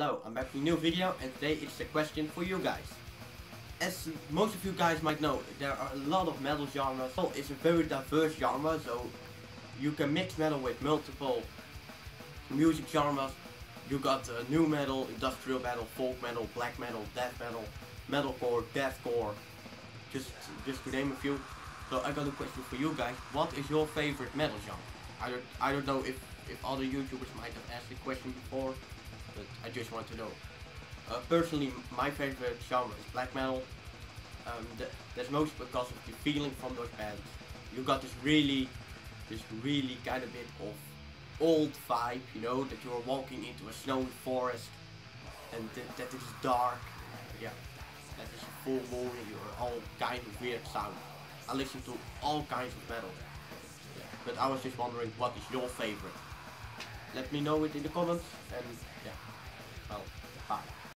Hello, I'm back with a new video and today it's a question for you guys. As most of you guys might know, there are a lot of metal genres. Metal is a very diverse genre, so you can mix metal with multiple music genres. You got uh, nu metal, industrial metal, folk metal, black metal, death metal, metalcore, deathcore, just just to name a few. So I got a question for you guys. What is your favorite metal genre? I don't I don't know if if other YouTubers might have asked the question before but I just want to know. Uh, personally, my favorite genre is black metal. Um, th that's mostly because of the feeling from those bands. You got this really, this really kind of bit of old vibe, you know, that you are walking into a snowy forest and th that is dark. Yeah, that is full moon and you're all kind of weird sound. I listen to all kinds of metal. But I was just wondering, what is your favorite? Let me know it in the comments and yeah.